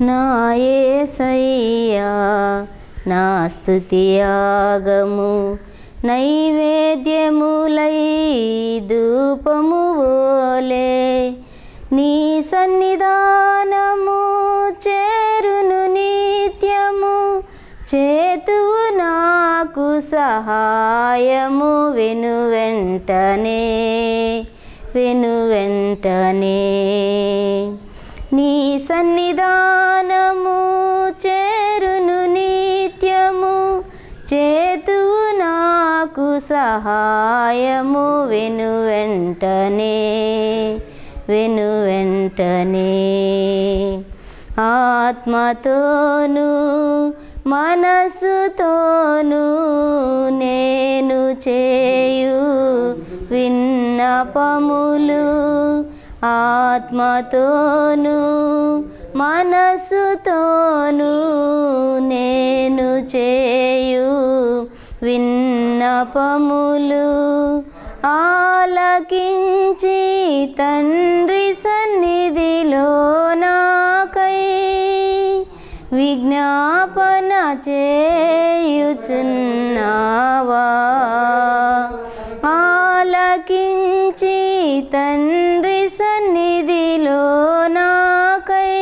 నాయసయ్యా నా స్థుతియాగము నైవేద్యములై ధూపము ఓలే నీ సన్నిధానము చేరును నిత్యము చేతువు నాకు సహాయము. వెను వెంటనే వెను వెంటనే. నీ సన్నిధానము చేరును నిత్యము. చేతు నాకు సహాయము. వెను వెంటనే వెను వెంటనే. ఆత్మతోను మనస్సుతోను నేను చేయు విన్నపములు ఆత్మతోను మనస్సుతోను నేను చేయు విన్నపములు ఆలకించి తండ్రి సన్నిధిలో నాకై విజ్ఞాపన చేయుచున్నావా? ఆలకించి తండ్రి సన్నిధిలో నాకై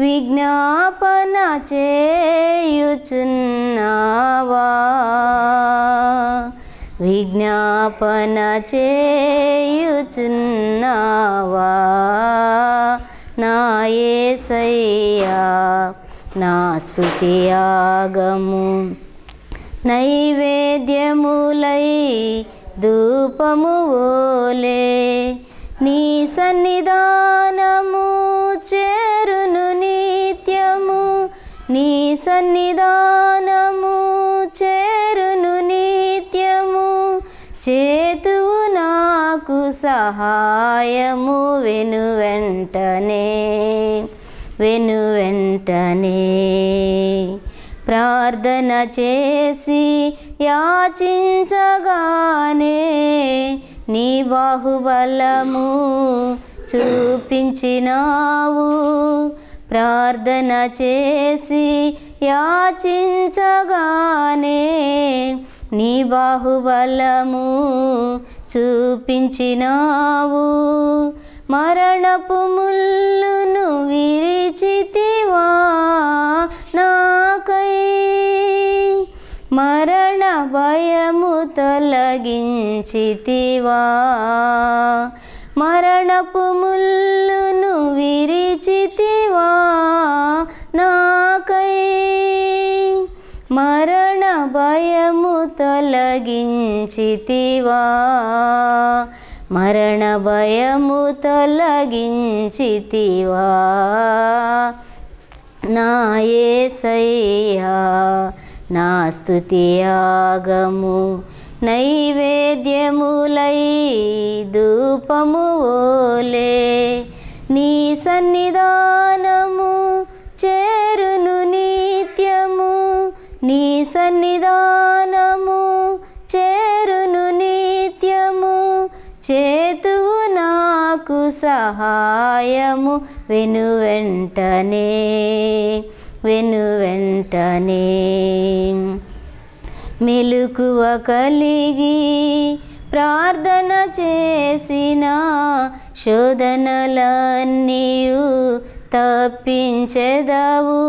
విజ్ఞాపన చేయుచున్నావా విజ్ఞాపన చేయుచున్నావా నా యేసయ్యా నా స్తుతియాగము నైవేద్యములై ధూపము ఓలే నీ సన్నిధానము చేరును నిత్యము. నీ సన్నిధానము చేరును నిత్యము. చేతువు నాకు సహాయము వెను వెంటనే వెను వెంటనే. ప్రార్థన చేసి యాచించగానే నీ బాహుబలము చూపించినావు. ప్రార్థన చేసి యాచించగానే నీ బాహుబలము చూపించినావు. మరణపు ముళ్ళును విరిచితివా నా మరణ భయము తొలగించితివా. మరణపు ముల్లును విరిచితివా నాకై. మరణ భయము తొలగించితివా. మరణ భయము తొలగించితివా. నా యేసయ్యా నా స్థుతియాగము నైవేద్యములై ధూపము ఓలే. నీ సన్నిధానము చేరును నిత్యము నీ సన్నిధానము చేరును నిత్యము. చేతువు నాకు సహాయము వెను వెంటనే వెను వెంటనే మెలుకువ కలిగి ప్రార్థన చేసిన శోధనలన్నీయు తప్పించెదవు.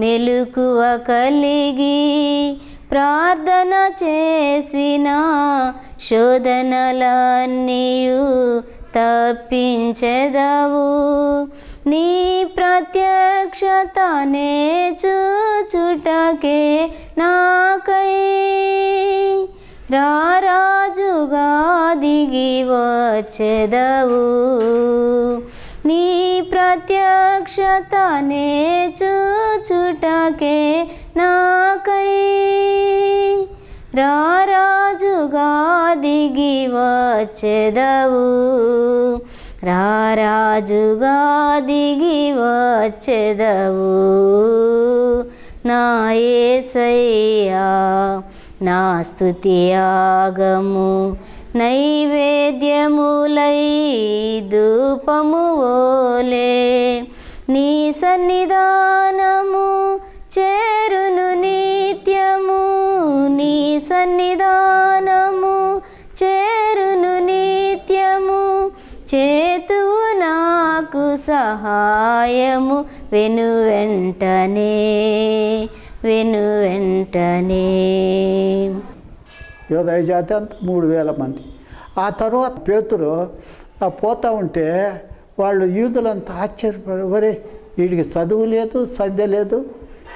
మెలుకువ కలిగి ప్రార్థన చేసిన శోధనలన్నీయు తప్పించెదవు. నీ ప్రత్యక్షతనే చూచుటకే నాకై. రారాజుగా దిగి వచ్చెదవు. నీ ప్రత్యక్షతనే చూచుటకే నాకై. రారాజుగా దిగి వచ్చెదవు. రారాజుగా దిగి వచ్చెదవు. నా ఏసయ్యా నా స్తుతియాగము నైవేద్యములై ధూపము ఓలే. నీ సన్నిధానము చేరును నిత్యము నీ సన్నిధానము చేరును నిత్యము చే సహాయము వెను వెంటనే వెను వెంటనే. యోదయ జాతి అంతా మూడు వేల మంది. ఆ తర్వాత పేతురు పోతూ పోతా ఉంటే వాళ్ళు యూదులంతా ఆశ్చర్యపడి వరే వీడికి చదువు లేదు సంధ్య లేదు.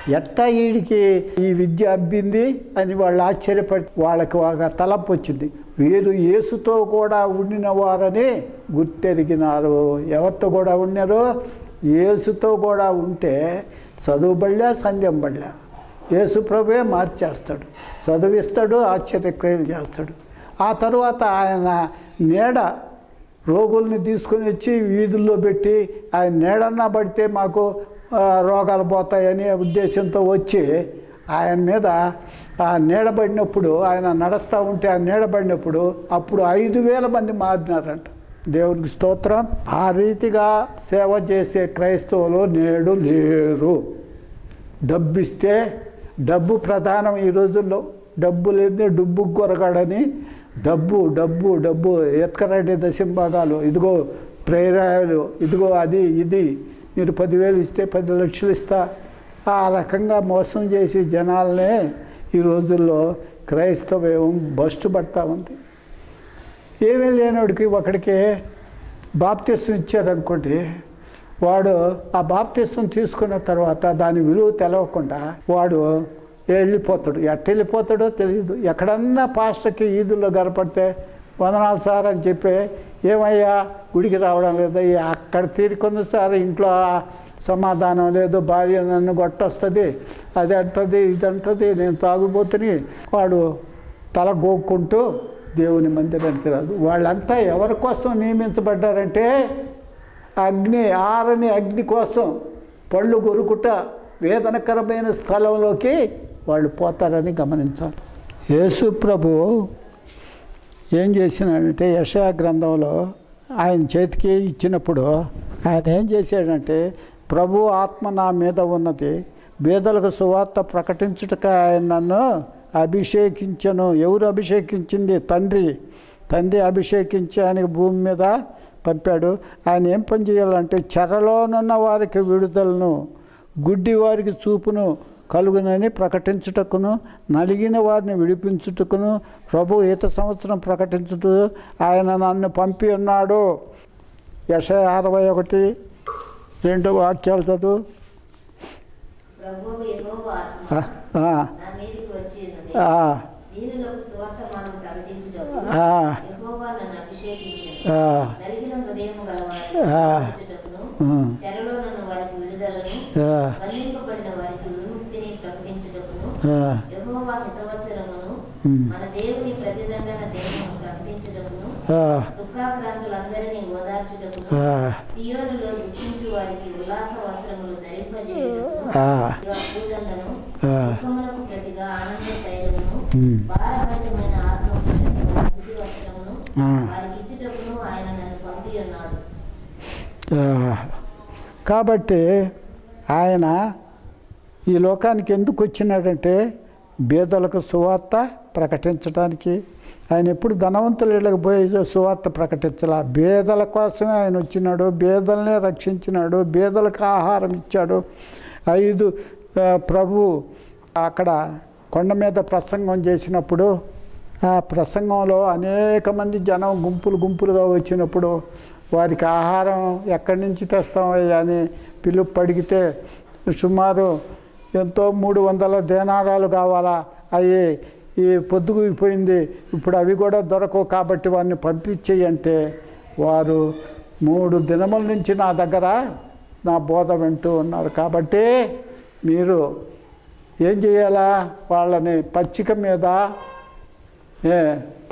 ఎట్టా వీడికి ఈ విద్య అబ్బింది? అని వాళ్ళు ఆశ్చర్యపడి వాళ్ళకి ఒక తలంపు వచ్చింది. వీరు యేసుతో కూడా ఉండిన వారని గుర్తెరిగినారు. ఎవరితో కూడా ఉన్నారు యేసుతో కూడా ఉంటే చదువు బళ్ళా సంధ్యం బళ్ళా యేసు ప్రభువే మార్చేస్తాడు. చదివిస్తాడు ఆశ్చర్యక్రియలు చేస్తాడు. ఆ తర్వాత ఆయన నీడ రోగుల్ని తీసుకొని వచ్చి వీధుల్లో పెట్టి ఆయన నీడన్నా పడితే మాకు రోగాలు పోతాయనే ఉద్దేశంతో వచ్చి ఆయన మీద ఆ నీడబడినప్పుడు ఆయన నడుస్తూ ఉంటే ఆ నీడబడినప్పుడు అప్పుడు ఐదు వేల మంది మారినారంట. దేవునికి స్తోత్రం. ఆ రీతిగా సేవ చేసే క్రైస్తవులు నేడు లేరు. డబ్బు ఇస్తే డబ్బు ప్రధానం ఈ రోజుల్లో. డబ్బు లేదే డబ్బు కొరగాడని డబ్బు డబ్బు డబ్బు ఎత్కరండి దశంభాగాలు. ఇదిగో ప్రేరాయలు ఇదిగో అది ఇది. మీరు పదివేలు ఇస్తే పది లక్షలు ఇస్తా. ఆ రకంగా మోసం చేసి జనాలనే ఈ రోజుల్లో క్రైస్తవం బస్టు పడతా ఉంది. ఏమీ లేనివాడికి ఒకడికే బాప్తిస్తం ఇచ్చారనుకోండి వాడు ఆ బాప్తిస్తం తీసుకున్న తర్వాత దాని విలువ తెలవకుండా వాడు వెళ్ళిపోతాడు. ఎట్ట వెళ్ళిపోతాడో తెలియదు ఎక్కడన్నా పాస్టర్కి ఈదుల్లో గడపడితే వందనాలు సార్ అని చెప్పి ఏమయ్యా గుడికి రావడం లేదా అక్కడ తీరుకుంది సార్ ఇంట్లో సమాధానం లేదు భార్య నన్ను కొట్టొస్తుంది అది అంటది ఇది అంటది నేను తాగుబోతుని వాడు తల గోక్కుంటూ దేవుని మందిరానికి రాదు. వాళ్ళంతా ఎవరి కోసం నియమించబడ్డారంటే అగ్ని ఆరని అగ్ని కోసం పళ్ళు గొరుకుట వేదనకరమైన స్థలంలోకి వాళ్ళు పోతారని గమనించాలి. యేసు ప్రభు ఏం చేసినాడంటే యశా గ్రంథంలో ఆయన చేతికి ఇచ్చినప్పుడు ఆయన ఏం చేశాడంటే ప్రభు ఆత్మ నా మీద ఉన్నది. బీదలకు సువార్త ప్రకటించుటక ఆయన నన్ను అభిషేకించను. ఎవరు అభిషేకించింది? తండ్రి. తండ్రి అభిషేకించి ఆయనకి భూమి మీద పంపాడు. ఆయన ఏం పని చేయాలంటే చెరలోనున్న వారికి విడుదలను గుడ్డి వారికి చూపును కలుగునని ప్రకటించుటకును నలిగిన వారిని విడిపించుటకును ప్రభు ఈత సంవత్సరం ప్రకటించుట ఆయన నన్ను పంపి ఉన్నాడు. యశ అరవై ఒకటి రెండు వాక్యాలు చదువు? మన దేవుని ప్రతిదండన దుఃఖాక్రాంతులందరినీ ఓదార్చుటకును ఆ, సియోనులో దుఃఖించు వారికి ఉల్లాస వస్త్రములు ధరింపజేయుటకును ఆ, ఇదిగో పూదండను ఆ. దుఃఖములకు ప్రతిగా ఆనంద తైలమును ఉమ్, భారభరితమైన ఆత్మకు ప్రతిగా స్థుతి వస్త్రమును ఆ. వారికి ఇచ్చుటకును ఆయన నన్ను పంపి ఉన్నాడు ఆ, కాబట్టి ఆయన ఈ లోకానికి ఎందుకు వచ్చినాడంటే బీదలకు సువార్త ప్రకటించడానికి. ఆయన ఎప్పుడు ధనవంతులు ఇళ్ళకి పోయి సువార్త ప్రకటించాల. బీదల కోసమే ఆయన వచ్చినాడు బీదలనే రక్షించినాడు బీదలకు ఆహారం ఇచ్చాడు. ఐదు ప్రభు అక్కడ కొండ మీద ప్రసంగం చేసినప్పుడు ఆ ప్రసంగంలో అనేక మంది జనం గుంపులు గుంపులుగా వచ్చినప్పుడు వారికి ఆహారం ఎక్కడి నుంచి తెస్తామయ్యా? అని పిలుపు అడిగితే సుమారు ఎంతో మూడు వందల దేనారాలు కావాలా? అవి ఈ పొద్దుగుపోయింది ఇప్పుడు అవి కూడా దొరకవు కాబట్టి వారిని పంపించేయంటే వారు మూడు దినముల నుంచి నా దగ్గర నా బోధ వింటూ ఉన్నారు. కాబట్టి మీరు ఏం చేయాలా? వాళ్ళని పచ్చిక మీద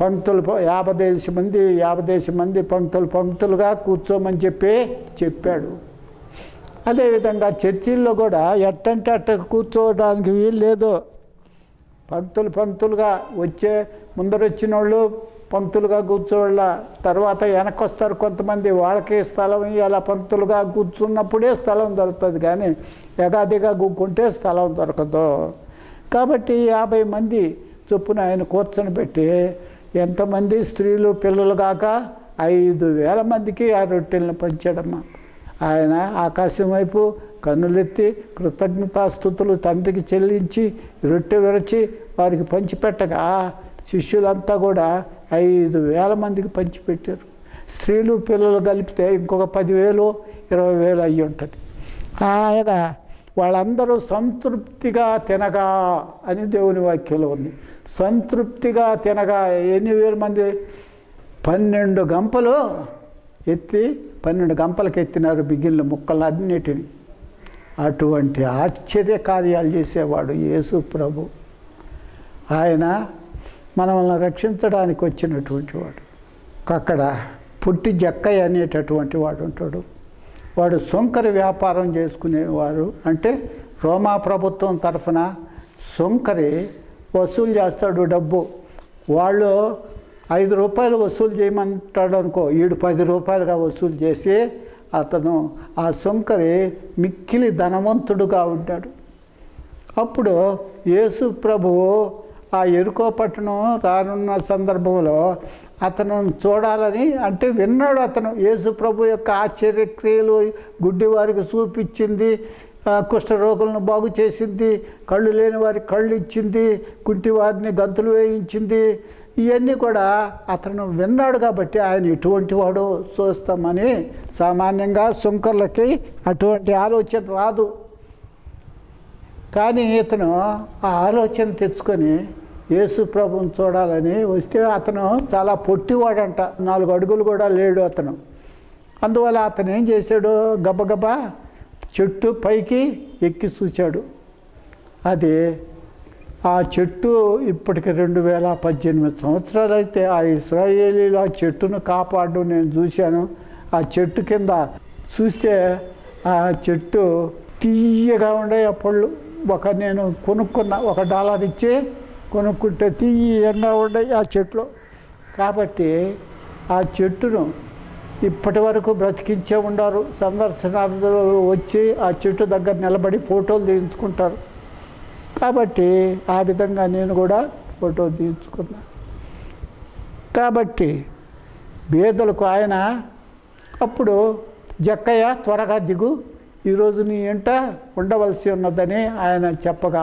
పంక్తులు ప- యాభై మంది యాభై దేశ మంది పంక్తులు పంక్తులుగా కూర్చోమని చెప్పి చెప్పాడు. అదేవిధంగా చర్చిల్లో కూడా ఎట్టంటే అట్ట కూర్చోవడానికి వీలు లేదు. పంతులు పంతులుగా వచ్చే ముందర వచ్చిన వాళ్ళు పంతులుగా కూర్చోళ్ళ తర్వాత వెనకొస్తారు కొంతమంది. వాళ్ళకి స్థలం ఇలా పంతులుగా కూర్చున్నప్పుడే స్థలం దొరుకుతుంది కానీ ఎగాదిగా కూకుంటే స్థలం దొరకదు. కాబట్టి యాభై మంది చొప్పున ఆయన కూర్చొని పెట్టి ఎంతమంది స్త్రీలు పిల్లలు కాక ఐదు వేల మందికి ఆ రొట్టెలను పంచాడమ్మా. ఆయన ఆకాశం వైపు కన్నులెత్తి కృతజ్ఞతాస్థుతులు తండ్రికి చెల్లించి రొట్టె విరచి వారికి పంచిపెట్టగా శిష్యులంతా కూడా ఐదు వేల మందికి పంచిపెట్టారు. స్త్రీలు పిల్లలు కలిపితే ఇంకొక పదివేలు ఇరవై వేలు అయ్యి ఉంటుంది. ఆయన వాళ్ళందరూ సంతృప్తిగా తినగా అని దేవుని వాక్యంలో ఉంది. సంతృప్తిగా తినగా ఎన్ని వేల మంది? పన్నెండు గంపలు ఎత్తి పన్నెండు గంపలకు ఎత్తినారు మిగిలిన ముక్కలు అన్నిటిని. అటువంటి ఆశ్చర్య కార్యాలు చేసేవాడు యేసు ప్రభు. ఆయన మనల్ని రక్షించడానికి వచ్చినటువంటి వాడు. అక్కడ పుట్టి జక్కయ్య అనేటటువంటి వాడు ఉంటాడు. వాడు సొంకరి వ్యాపారం చేసుకునేవారు. అంటే రోమా ప్రభుత్వం తరఫున సొంకరి వసూలు చేస్తాడు డబ్బు. వాళ్ళు ఐదు రూపాయలు వసూలు చేయమంటాడు అనుకో ఈడు పది రూపాయలుగా వసూలు చేసి అతను ఆ సుంకరి మిక్కిలి ధనవంతుడుగా ఉంటాడు. అప్పుడు యేసు ప్రభువు ఆ ఎరుకో పట్టణం రానున్న సందర్భంలో అతను చూడాలని అంటే విన్నాడు అతను. యేసు ప్రభు యొక్క ఆశ్చర్యక్రియలు గుడ్డి వారికి చూపించింది కుష్ఠరోగులను బాగు చేసింది కళ్ళు లేని వారికి కళ్ళు ఇచ్చింది కుంటి వారిని గంతులు వేయించింది ఇవన్నీ కూడా అతను విన్నాడు కాబట్టి ఆయన ఇటువంటి వాడు చూస్తామని సామాన్యంగా సుంకర్లకి అటువంటి ఆలోచన రాదు. కానీ ఇతను ఆ ఆలోచన తెచ్చుకొని యేసు ప్రభుని చూడాలని వస్తే అతను చాలా పొట్టివాడంట. నాలుగు అడుగులు కూడా లేడు అతను. అందువల్ల అతను ఏం చేశాడు? గబగబా చెట్టు పైకి ఎక్కి చూచాడు అది ఆ చెట్టు ఇప్పటికి రెండు వేల పద్దెనిమిది సంవత్సరాలు అయితే ఆ ఇస్రాయేలీలు ఆ చెట్టును కాపాడడం నేను చూశాను. ఆ చెట్టు కింద చూస్తే ఆ చెట్టు తీయగా ఉండే ఆ పళ్ళు ఒక నేను కొనుక్కున్న ఒక డాలర్ ఇచ్చి కొనుక్కుంటే తీయంగా ఉండే ఆ చెట్లు. కాబట్టి ఆ చెట్టును ఇప్పటి వరకు బ్రతికించే ఉండారు. సందర్శనార్థులు వచ్చి ఆ చెట్టు దగ్గర నిలబడి ఫోటోలు తీయించుకుంటారు. కాబట్టి ఆ విధంగా నేను కూడా ఫోటో తీయించుకున్నా. కాబట్టి బేదలకు ఆయన అప్పుడు జక్కయ్య త్వరగా దిగు ఈరోజు నీ ఎంట ఉండవలసి ఉన్నదని ఆయన చెప్పగా.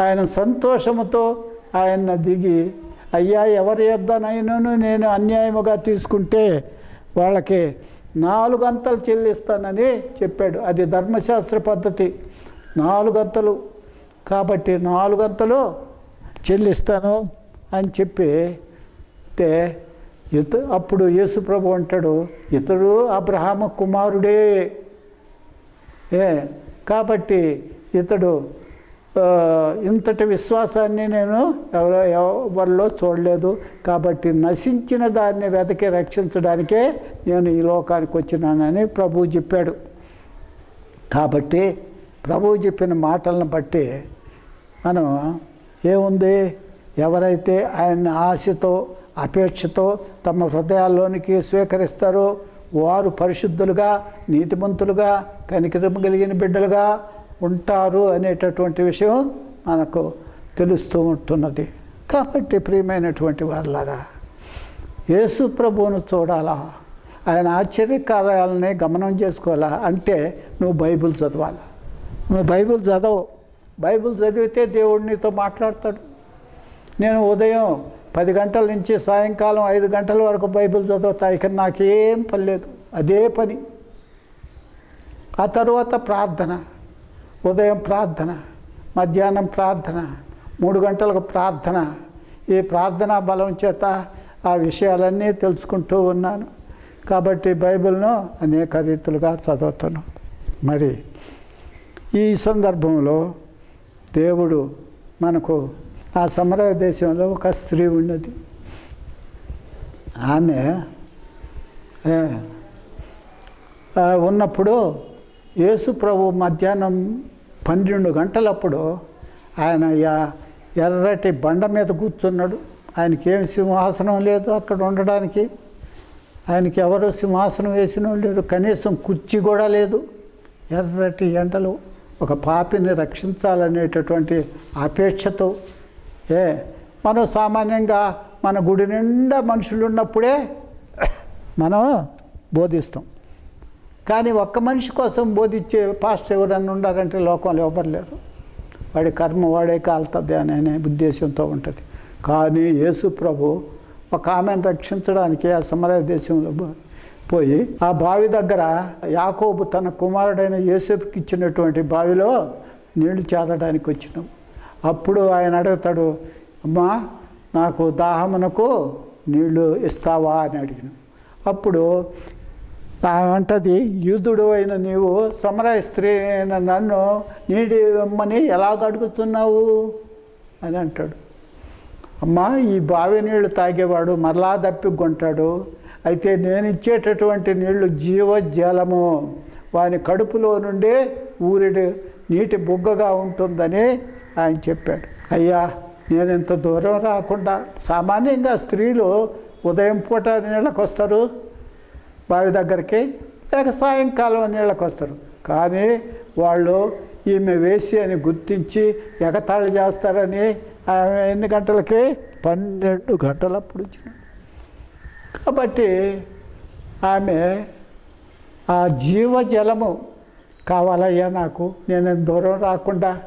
ఆయన సంతోషముతో ఆయన దిగి అయ్యా ఎవరి యొద్దనైనను నేను అన్యాయముగా తీసుకుంటే వాళ్ళకి నాలుగు అంతలు చెల్లిస్తానని చెప్పాడు. అది ధర్మశాస్త్ర పద్ధతి. నాలుగంతలు కాబట్టి నాలుగంతలు చెల్లిస్తాను అని చెప్పి అంటే ఇత అప్పుడు యేసుప్రభు అంటాడు ఇతడు అబ్రహాము కుమారుడే. ఏ కాబట్టి ఇతడు ఇంతటి విశ్వాసాన్ని నేను ఎవరో ఎవరిలో చూడలేదు. కాబట్టి నశించిన దాన్ని వెతకి రక్షించడానికే నేను ఈ లోకానికి వచ్చినానని ప్రభువు చెప్పాడు. కాబట్టి ప్రభువు చెప్పిన మాటలను బట్టి మనం ఏముంది? ఎవరైతే ఆయన ఆశతో అపేక్షతో తమ హృదయాల్లోనికి స్వీకరిస్తారో వారు పరిశుద్ధులుగా నీతిమంతులుగా కనికరం కలిగిన బిడ్డలుగా ఉంటారు అనేటటువంటి విషయం మనకు తెలుస్తూ ఉంటున్నది. కాబట్టి ప్రియమైనటువంటి వాళ్ళారా యేసు ప్రభువును చూడాలా? ఆయన ఆశ్చర్యకార్యాలని గమనం చేసుకోవాలా? అంటే నువ్వు బైబిల్ చదవాలి? నువ్వు బైబిల్ చదవు బైబిల్ చదివితే దేవుడు నీతో మాట్లాడతాడు. నేను ఉదయం పది గంటల నుంచి సాయంకాలం ఐదు గంటల వరకు బైబిల్ చదువుతా ఇక నాకేం పని లేదు. అదే పని. ఆ తరువాత ప్రార్థన ఉదయం ప్రార్థన మధ్యాహ్నం ప్రార్థన మూడు గంటలకు ప్రార్థన. ఈ ప్రార్థనా బలం చేత ఆ విషయాలన్నీ తెలుసుకుంటూ ఉన్నాను. కాబట్టి బైబిల్ను అనేక రీతులుగా చదువుతాను. మరి ఈ సందర్భంలో దేవుడు మనకు ఆ సమరయ దేశంలో ఒక స్త్రీ ఉన్నది. ఆమె ఉన్నప్పుడు యేసు ప్రభు మధ్యాహ్నం పన్నెండు గంటలప్పుడు ఆయన ఎర్రటి బండ మీద కూర్చున్నాడు. ఆయనకి ఏం సింహాసనం లేదు అక్కడ ఉండడానికి. ఆయనకి ఎవరు సింహాసనం వేసిన లేరు. కనీసం కుర్చీ కూడా లేదు. ఎర్రటి ఎండలు. ఒక పాపిని రక్షించాలనేటటువంటి అపేక్షతో ఏ మనం సామాన్యంగా మన గుడి నిండా మనుషులు ఉన్నప్పుడే మనం బోధిస్తాం. కానీ ఒక్క మనిషి కోసం బోధించే పాస్టర్ ఎవరన్నా ఉండారంటే లోకంలో ఎవరు లేరు. వాడి కర్మ వాడే కాలుతుంది అనే ఉద్దేశంతో ఉంటుంది. కానీ యేసు ప్రభు ఒక ఆమెను రక్షించడానికి ఆ సమరయ దేశంలో పోయి ఆ బావి దగ్గర యాకోబు తన కుమారుడైన యేసేపుకి ఇచ్చినటువంటి బావిలో నీళ్ళు చేదడానికి వచ్చినాం. అప్పుడు ఆయన అడుగుతాడు అమ్మా నాకు దాహమునకు నీళ్ళు ఇస్తావా? అని అడిగిన. అప్పుడు అంటది యూదుడు అయిన నీవు సమరయ స్త్రీ అయిన నన్ను నీడి ఇమ్మని ఎలా అడుగుతున్నావు? అని అంటాడు. అమ్మా ఈ బావి నీళ్ళు తాగేవాడు మరలా దప్పికొంటాడు. అయితే నేను ఇచ్చేటటువంటి నీళ్ళు జీవజలము. వాని కడుపులో నుండి ఊరిడు నీటి బుగ్గగా ఉంటుందని ఆయన చెప్పాడు. అయ్యా నేను ఇంత దూరం రాకుండా సామాన్యంగా స్త్రీలు ఉదయం పూట నీళ్ళకి వస్తారు బావి దగ్గరికి లేక సాయంకాలం నీళ్ళకి వస్తారు కానీ వాళ్ళు ఈమె వేసి అని గుర్తించి ఎగతాళి చేస్తారని ఆమె ఎన్ని గంటలకి? పన్నెండు గంటలప్పుడు వచ్చిన కాబట్టి ఆమె ఆ జీవజలము కావాలయ్యా నాకు. నేను దూరం రాకుండా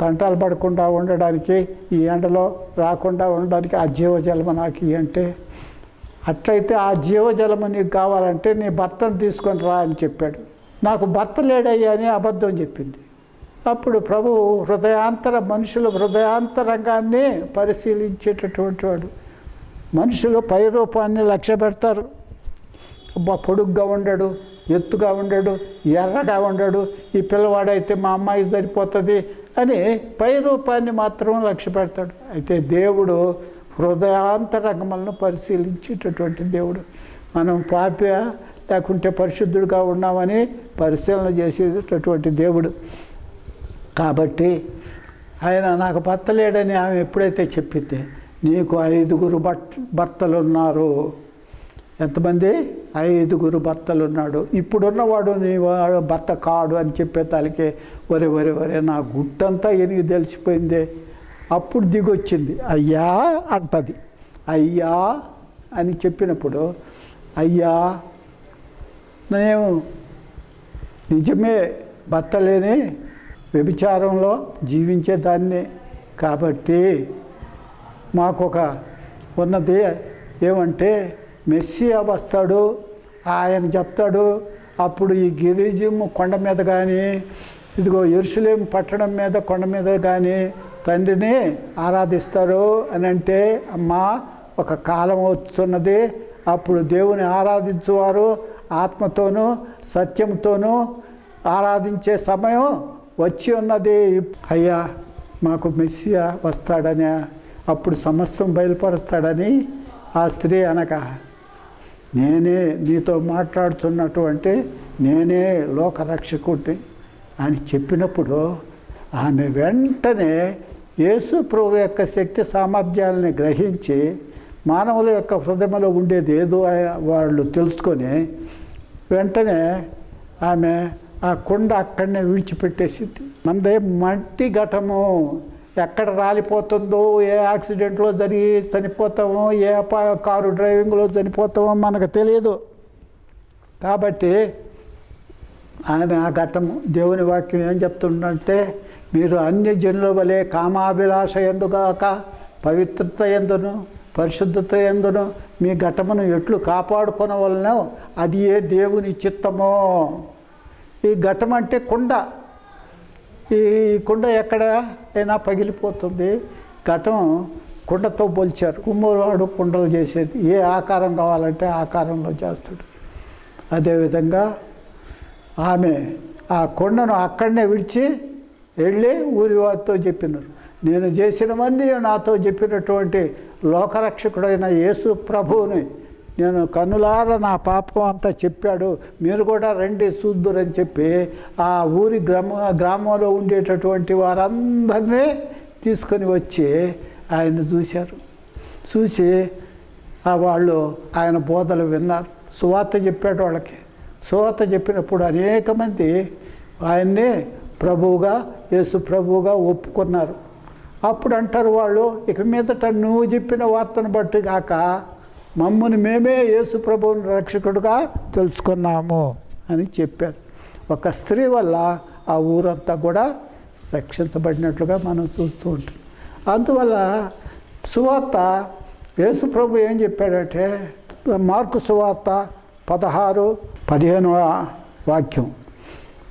తంటాలు పడకుండా ఉండడానికి ఈ ఎండలో రాకుండా ఉండడానికి ఆ జీవజలము నాకు అంటే అట్లయితే ఆ జీవజలము నీకు కావాలంటే నీ భర్తను తీసుకొని రా అని చెప్పాడు. నాకు భర్త లేడయ్యా అని అబద్ధం చెప్పింది. అప్పుడు ప్రభు హృదయాంతర మనుషుల హృదయాంతరంగాన్ని పరిశీలించేటటువంటి వాడు. మనుషులు పై రూపాన్ని లక్ష్య పెడతారు. అబ్బా పొడుగ్గా ఉండడు ఎత్తుగా ఉండడు ఎర్రగా ఉండడు ఈ పిల్లవాడైతే మా అమ్మాయి సరిపోతుంది అని పై రూపాన్ని మాత్రం లక్ష్య పెడతాడు. అయితే దేవుడు హృదయాంతరంగములను పరిశీలించేటటువంటి దేవుడు. మనం పాప లేకుంటే పరిశుద్ధుడుగా ఉన్నామని పరిశీలన చేసేటటువంటి దేవుడు. కాబట్టి ఆయన నాకు భర్త లేడని ఆమె ఎప్పుడైతే చెప్పింది నీకు ఐదుగురు భర్త భర్తలు ఉన్నారు ఎంతమంది? ఐదుగురు భర్తలు ఉన్నాడు ఇప్పుడున్నవాడు నీ భర్త కాడు అని చెప్పే తలకే ఒరే ఒరే ఒరే నా గుట్టంతా ఎనిగి తెలిసిపోయిందే. అప్పుడు దిగొచ్చింది. అయ్యా అంటది. అయ్యా అని చెప్పినప్పుడు అయ్యా నేను నిజమే భర్త లేని వ్యభిచారంలో జీవించేదాన్ని కాబట్టి మాకొక ఉన్నది ఏమంటే మెస్సియా వస్తాడు ఆయన చెప్తాడు అప్పుడు ఈ గిరిజం కొండ మీద కానీ ఇదిగో ఎరుసలేం పట్టణం మీద కొండ మీద కానీ తండ్రిని ఆరాధిస్తారు అని అంటే అమ్మా ఒక కాలం వస్తున్నది అప్పుడు దేవుని ఆరాధించేవారు ఆత్మతోనూ సత్యంతోనూ ఆరాధించే సమయం వచ్చి ఉన్నది. అయ్యా మాకు మెస్సియా వస్తాడని అప్పుడు సమస్తం బయలుపరుస్తాడని ఆ స్త్రీ అనగా నేనే నీతో మాట్లాడుతున్నటువంటి నేనే లోకరక్షకుడిని అని చెప్పినప్పుడు ఆమె వెంటనే యేసు ప్రభు యొక్క శక్తి సామర్థ్యాలని గ్రహించి మానవుల యొక్క హృదయంలో ఉండేది ఏదో వాళ్ళు తెలుసుకొని వెంటనే ఆమె ఆ కొండ అక్కడనే విడిచిపెట్టేసింది. మనదే మట్టి ఘటము ఎక్కడ రాలిపోతుందో ఏ యాక్సిడెంట్లో జరిగి చనిపోతామో ఏ కారు డ్రైవింగ్లో చనిపోతామో మనకు తెలియదు. కాబట్టి ఆమె ఆ ఘట్టము దేవుని వాక్యం ఏం చెప్తుందంటే మీరు అన్ని జనుల వలె కామాభిలాష ఎందుగాక పవిత్రత ఎందును పరిశుద్ధత ఎందును మీ ఘటమును ఎట్లు కాపాడుకోవలనో అది ఏ దేవుని చిత్తమో. ఈ ఘటం అంటే కుండ. ఈ కుండ ఎక్కడ అయినా పగిలిపోతుంది. ఘటం కుండతో పోల్చారు. కుమ్మరివాడు కుండలు చేసేది. ఏ ఆకారం కావాలంటే ఆకారంలో చేస్తాడు. అదేవిధంగా ఆమె ఆ కొండను అక్కడనే విడిచి వెళ్ళి ఊరి వారితో చెప్పినారు. నేను చేసినవన్నీ నాతో చెప్పినటువంటి లోకరక్షకుడైన యేసు ప్రభువుని నేను కనులార నా పాపం అంతా చెప్పాడు. మీరు కూడా రండి చూద్దురని చెప్పి ఆ ఊరి గ్రామ గ్రామంలో ఉండేటటువంటి వారందరినీ తీసుకొని వచ్చి ఆయన చూశారు. చూసి ఆ వాళ్ళు ఆయన బోధలు విన్నారు. సువార్త చెప్పాడు వాళ్ళకి. సువార్త చెప్పినప్పుడు అనేక మంది ఆయన్ని ప్రభువుగా యేసు ప్రభువుగా ఒప్పుకున్నారు. అప్పుడు అంటారు వాళ్ళు ఇక మీదట నువ్వు చెప్పిన వార్తను బట్టి కాక మమ్మల్ని మేమే యేసు ప్రభువుని రక్షకుడుగా తెలుసుకున్నాము అని చెప్పారు. ఒక స్త్రీ వల్ల ఆ ఊరంతా కూడా రక్షించబడినట్లుగా మనం చూస్తూ ఉంటాం. అందువల్ల సువార్త యేసు ప్రభు ఏం చెప్పాడంటే మార్కు సువార్త పదహారు పదిహేను వాక్యం.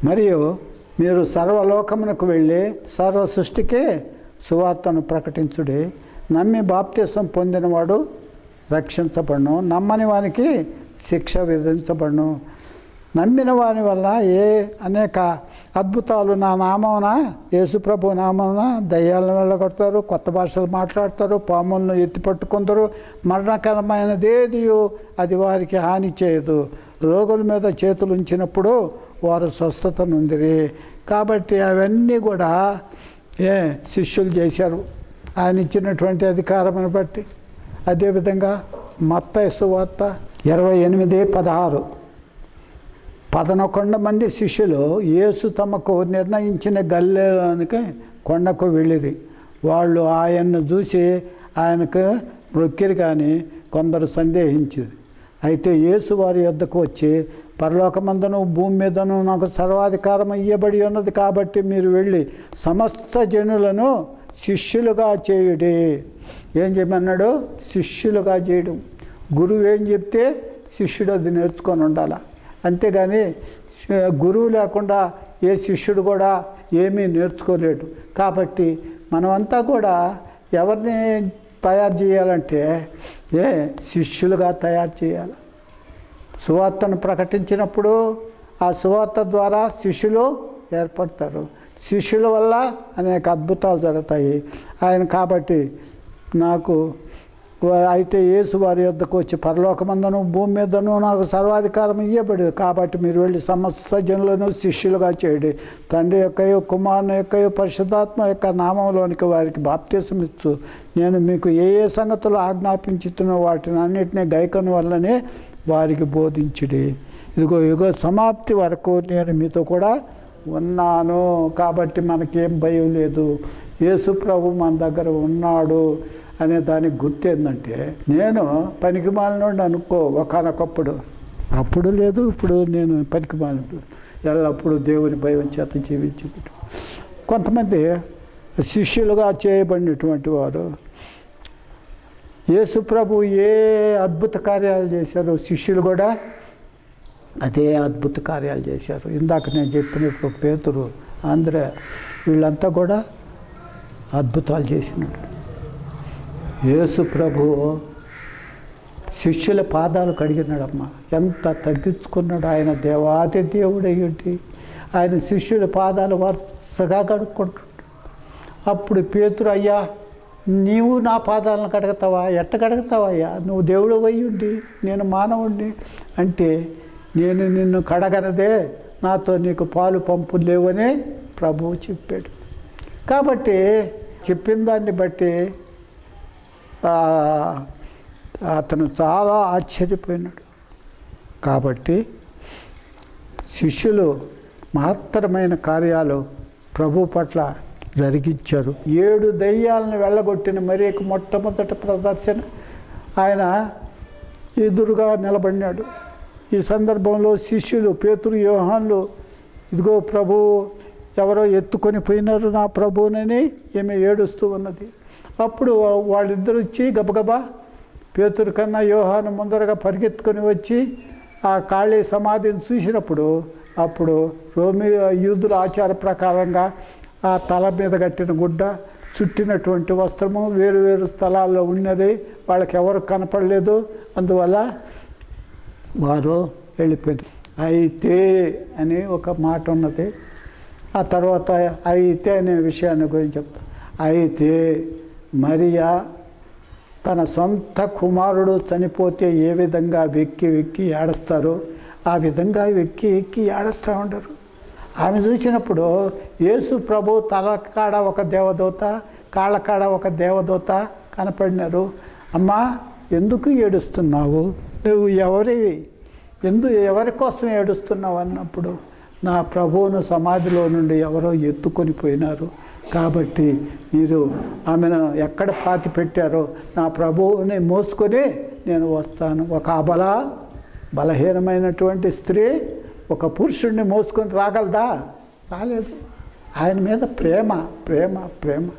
మరియు మీరు సర్వలోకమునకు వెళ్ళి సర్వ సృష్టికి సువార్తను ప్రకటించుడి. నమ్మి బాప్తీసం పొందినవాడు రక్షించబడను. నమ్మని వానికి శిక్ష విధించబడును. నమ్మిన వాని వల్ల ఏ అనేక అద్భుతాలు నా నామమున యేసుప్రభు నామమున దయ్యాలను వెళ్ళగొడతారు కొత్త భాషలు మాట్లాడతారు పాములను ఎత్తి పట్టుకుంటారు. అది వారికి హాని చేయదు. రోగుల మీద చేతులు ఉంచినప్పుడు వారు స్వస్థత నొందిరి కాబట్టి అవన్నీ కూడా ఏ శిష్యులు చేశారు. ఆయన ఇచ్చినటువంటి అధికారమును బట్టి అదేవిధంగా మత్త సువార్త ఇరవై ఎనిమిది పదహారు. పదనొకొండ మంది శిష్యులు యేసు తమకు నిర్ణయించిన గల్లేలోనికి కొండకు వెళ్ళిరి. వాళ్ళు ఆయన్ను చూసి ఆయనకు మొక్కిరి కానీ కొందరు సందేహించారు. అయితే యేసు వారి యొద్దకు వచ్చి పరలోకమందను భూమి మీదను నాకు సర్వాధికారం ఇయ్యబడి ఉన్నది కాబట్టి మీరు వెళ్ళి సమస్త జనులను శిష్యులుగా చేయుడే. ఏం చేయమన్నాడు శిష్యులుగా చేయడం. గురువు ఏం చెప్తే శిష్యుడు అది నేర్చుకొని ఉండాలి. అంతేగాని గురువు లేకుండా ఏ శిష్యుడు కూడా ఏమీ నేర్చుకోలేడు. కాబట్టి మనమంతా కూడా ఎవరిని తయారు చేయాలంటే ఏ శిష్యులుగా తయారు చేయాలి. సువార్తను ప్రకటించినప్పుడు ఆ సువార్త ద్వారా శిష్యులు ఏర్పడతారు. శిష్యుల వల్ల అనేక అద్భుతాలు జరుగుతాయి. ఆయన కాబట్టి నాకు అయితే యేసు వారి యొద్దకు వచ్చి పరలోకమందను భూమి మీదను నాకు సర్వాధికారం ఇవ్వబడి కాబట్టి మీరు వెళ్ళి సమస్త జనులను శిష్యులుగా చేయండి. తండ్రి యొక్కయో కుమారుని యొక్కయో పరిశుద్ధాత్మ యొక్క నామంలోనికి వారికి బాప్తీసం ఇచ్చు. నేను మీకు ఏ ఏ సంగతులు ఆజ్ఞాపించుతున్న వాటిని అన్నిటినీ గైకను వల్లనే వారికి బోధించుడి. ఇదిగో యుగ సమాప్తి వరకు నేను మీతో కూడా ఉన్నాను కాబట్టి మనకేం భయం లేదు. యేసుప్రభు మన దగ్గర ఉన్నాడు అనే దానికి గుర్తు ఏంటంటే నేను పనికి మాలినోడు అనుకో ఒకనొకప్పుడు. అప్పుడు లేదు ఇప్పుడు నేను పనికి మాలినోడు ఎల్లప్పుడూ దేవుని భయం చేత జీవించుకుంటు కొంతమంది శిష్యులుగా చేయబడినటువంటి వారు యేసుప్రభు ఏ అద్భుత కార్యాలు చేశారో శిష్యులు కూడా అదే అద్భుత కార్యాలు చేశారు. ఇందాక నేను చెప్పినట్టు పేతురు ఆంధ్ర వీళ్ళంతా కూడా అద్భుతాలు చేసినట్టు యేసు ప్రభు శిష్యుల పాదాలు కడిగినాడమ్మా. ఎంత తగ్గించుకున్నాడు ఆయన దేవాది దేవుడు అయ్యుంటి ఆయన శిష్యుల పాదాలు వరుసగా కడుక్కుంటున్నాడు అప్పుడు పేతురు అయ్యా నీవు నా పాదాలను కడగతావా? ఎట్ట కడగతావా అయ్యా నువ్వు దేవుడు అయ్యుండి నేను మానవుడిని అంటే నేను నిన్ను కడగనదే నాతో నీకు పాలు పంపు లేవని ప్రభువు చెప్పాడు. కాబట్టి చెప్పిన దాన్ని బట్టి అతను చాలా ఆశ్చర్యపోయినాడు. కాబట్టి శిష్యులు మహత్తరమైన కార్యాలు ప్రభు పట్ల జరిగించారు. ఏడు దయ్యాలను వెళ్ళగొట్టిన మరి మొట్టమొదటి ప్రదర్శన ఆయన ఎదురుగా నిలబడినాడు. ఈ సందర్భంలో శిష్యులు పేతురు యోహాన్లు ఇదిగో ప్రభు ఎవరో ఎత్తుకొని పోయినారు నా ప్రభువునని ఈమె ఏడుస్తూ ఉన్నది. అప్పుడు వాళ్ళిద్దరు వచ్చి గబగబా పేతురు కన్నా యోహాను ముందరగా పరిగెత్తుకొని వచ్చి ఆ ఖాళీ సమాధిని చూసినప్పుడు అప్పుడు రోమి యూదుల ఆచార ప్రకారంగా ఆ తల మీద కట్టిన గుడ్డ చుట్టినటువంటి వస్త్రము వేరు వేరు స్థలాల్లో ఉన్నది. వాళ్ళకి ఎవరు కనపడలేదు. అందువల్ల వారు వెళ్ళిపోయారు అయితే అని ఒక మాట ఉన్నది. ఆ తర్వాత అయితే అనే విషయాన్ని గురించి చెప్తా. అయితే మరియా తన సొంత కుమారుడు చనిపోతే ఏ విధంగా వెక్కి వెక్కి ఏడుస్తారో ఆ విధంగా వెక్కి ఎక్కి ఏడుస్తూ ఉండరు. ఆమె చూసినప్పుడు యేసు ప్రభు తల కాడ ఒక దేవదూత కాళ్ళకాడ ఒక దేవదూత కనపడినారు. అమ్మా ఎందుకు ఏడుస్తున్నావు? నువ్వు ఎవరి ఎందు ఎవరి కోసం ఏడుస్తున్నావు అన్నప్పుడు నా ప్రభువును సమాధిలో నుండి ఎవరో ఎత్తుకొని పోయినారు. కాబట్టి మీరు ఆమెను ఎక్కడ పాతి పెట్టారో నా ప్రభువుని మోసుకొని నేను వస్తాను. ఒక అబల బలహీనమైనటువంటి స్త్రీ ఒక పురుషుడిని మోసుకొని రాగలదా? రాలేదు. ఆయన మీద ప్రేమ ప్రేమ ప్రేమ.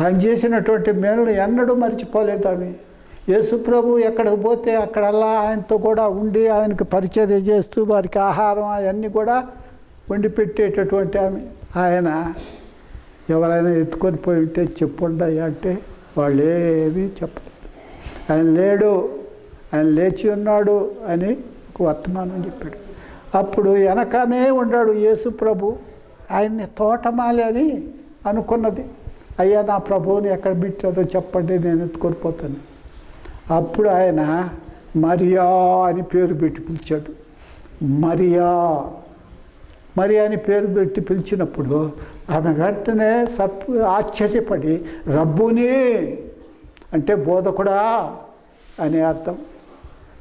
ఆయన చేసినటువంటి మేలును ఎన్నడూ మర్చిపోలేదు అవి యేసుప్రభు ఎక్కడికి పోతే అక్కడల్లా ఆయనతో కూడా ఉండి ఆయనకు పరిచర్య చేస్తూ వారికి ఆహారం అవన్నీ కూడా వండి పెట్టేటటువంటి ఆమె. ఆయన ఎవరైనా ఎత్తుకొని పోయి ఉంటే చెప్పుండయ్యా అంటే వాళ్ళు ఏమీ చెప్పలేదు. ఆయన లేడు ఆయన లేచి ఉన్నాడు అని ఒక వర్తమానం చెప్పాడు. అప్పుడు వెనకనే ఉన్నాడు యేసు ప్రభు. ఆయన్ని తోటమాలి అని అనుకున్నది. అయ్యా నా ప్రభువుని ఎక్కడ పెట్టారో చెప్పండి నేను ఎత్తుకొని పోతాను. అప్పుడు ఆయన మరియా అని పేరు పెట్టి పిలిచాడు. మరియా మరియా అని పేరు పెట్టి పిలిచినప్పుడు ఆమె వెంటనే సప్ ఆశ్చర్యపడి రబ్బుని అంటే బోధకుడా అని అర్థం.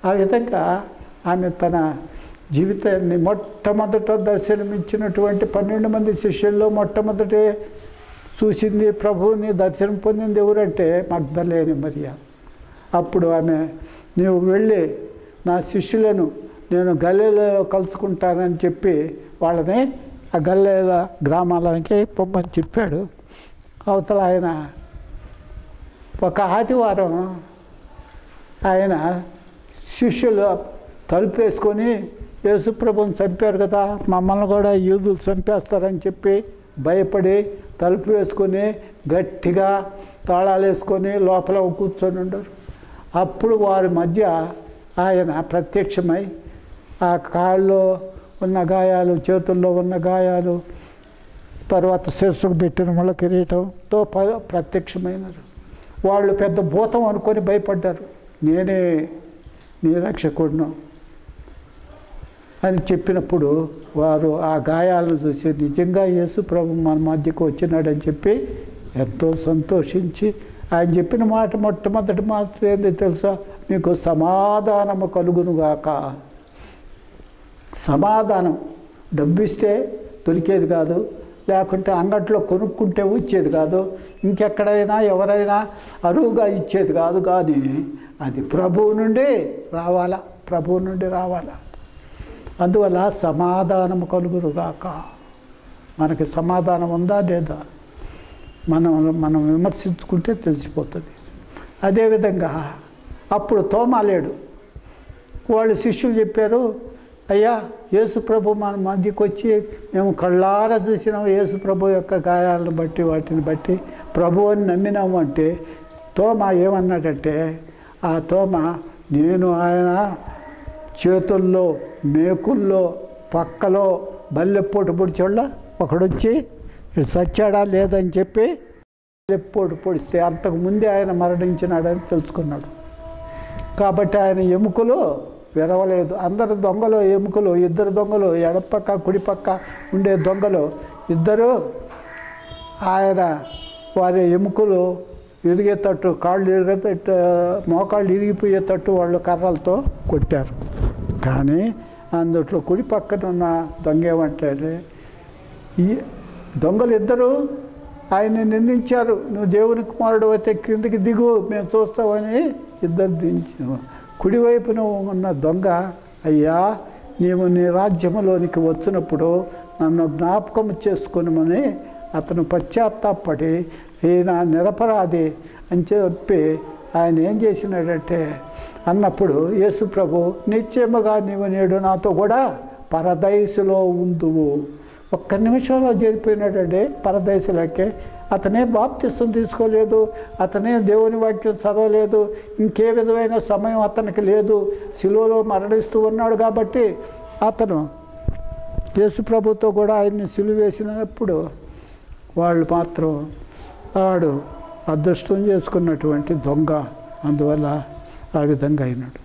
ఆ విధంగా ఆమె తన జీవితాన్ని మొట్టమొదట దర్శనమిచ్చినటువంటి పన్నెండు మంది శిష్యుల్లో మొట్టమొదటి చూసింది ప్రభువుని దర్శనం పొందింది ఎవరంటే మగ్ధలేని మరియా. అప్పుడు ఆమె నీవు వెళ్ళి నా శిష్యులను నేను గల్లీలో కలుసుకుంటానని చెప్పి వాళ్ళని ఆ గల్లీల గ్రామాలకి పొమ్మని చెప్పాడు. అవతల ఆయన ఒక ఆదివారం ఆయన శిష్యులు తలుపేసుకొని యేసుప్రభుని చంపారు కదా మమ్మల్ని కూడా యూదులు చంపేస్తారని చెప్పి భయపడి తలుపు వేసుకొని గట్టిగా తాళాలు వేసుకొని లోపల కూర్చొని ఉండరు. అప్పుడు వారి మధ్య ఆయన ప్రత్యక్షమై ఆ కాళ్ళలో ఉన్న గాయాలు చేతుల్లో ఉన్న గాయాలు తర్వాత శిరస్సుకు పెట్టిన ముళ్ళ కిరీటంతో ప- ప్రత్యక్షమైనారు. వాళ్ళు పెద్ద భూతం అనుకొని భయపడ్డారు. నేనే నీ రక్షకుడును అని చెప్పినప్పుడు వారు ఆ గాయాలను చూసి నిజంగా యేసు ప్రభు మన మధ్యకు వచ్చినాడని చెప్పి ఎంతో సంతోషించి ఆయన చెప్పిన మాట మొట్టమొదటి మాట ఏంది తెలుసా? మీకు సమాధానము కలుగునుగాక సమాధానం. డబ్బు ఇస్తే దొరికేది కాదు. లేకుంటే అంగట్లో కొనుక్కుంటే వచ్చేది కాదు. ఇంకెక్కడైనా ఎవరైనా అరువుగా ఇచ్చేది కాదు కానీ అది ప్రభువు నుండి రావాలా? ప్రభువు నుండి రావాలా? అందువల్ల సమాధానం కలుగురుగాక మనకి సమాధానం ఉందా లేదా? మనం మనం విమర్శించుకుంటే తెలిసిపోతుంది. అదేవిధంగా అప్పుడు తోమాలేడు వాళ్ళు శిష్యులు చెప్పారు అయ్యా యేసుప్రభు మన మధ్యకి వచ్చి మేము కళ్ళారా చూసినాం. యేసుప్రభు యొక్క గాయాలను బట్టి వాటిని బట్టి ప్రభు అని నమ్మినాము అంటే తోమ ఏమన్నాడంటే ఆ తోమ నేను ఆయన చేతుల్లో మేకుల్లో పక్కలో బల్లెపోటు పొడిచోళ్ళ ఒకడొచ్చి చచ్చాడా లేదని చెప్పి బల్లెపోటు పొడిస్తే అంతకు ముందే ఆయన మరణించినాడని తెలుసుకున్నాడు. కాబట్టి ఆయన ఎముకలు విరవలేదు. అందరు దొంగలు ఎముకలు ఇద్దరు దొంగలు ఎడపక్క కుడిపక్క ఉండే దొంగలు ఇద్దరు ఆయన వారి ఎముకలు ఇరిగేటట్టు కాళ్ళు ఇరిగేటట్టు మోకాళ్ళు ఇరిగిపోయేటట్టు వాళ్ళు కర్రలతో కొట్టారు. కానీ అందుట్లో కుడి పక్కన ఉన్న దొంగ ఏమంటే ఈ దొంగలు ఇద్దరు. ఆయన్ని నిందించారు. నువ్వు దేవుని కుమారుడు అయితే క్రిందికి దిగు మేము చూస్తామని ఇద్దరు దించు కుడివైపున ఉన్న దొంగ అయ్యా నీవు నీ రాజ్యంలోనికి వచ్చినప్పుడు నన్ను జ్ఞాపకం చేసుకునమని అతను పశ్చాత్తాపడి ఈయన నిరపరాధి అని చెప్పి ఆయన ఏం చేసినాడంటే అన్నప్పుడు యేసు ప్రభు నిశ్చయముగా నీవు నేడు నాతో కూడా పరదయసులో ఉందువు. ఒక్క నిమిషంలో చేరిపోయినాడండి పరదేశంలోకి అతనే బాప్తిస్తం తీసుకోలేదు అతనే దేవుని వాక్యం చదవలేదు ఇంకే విధమైన సమయం అతనికి లేదు. శిలువలో మరణిస్తూ ఉన్నాడు కాబట్టి అతను యేసు ప్రభుతో కూడా ఆయన్ని సిలువ వేసినప్పుడు వాళ్ళు మాత్రం వాడు అదృష్టం చేసుకున్నటువంటి దొంగ అందువల్ల ఆ విధంగా అయినాడు.